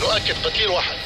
يؤكد قتيل واحد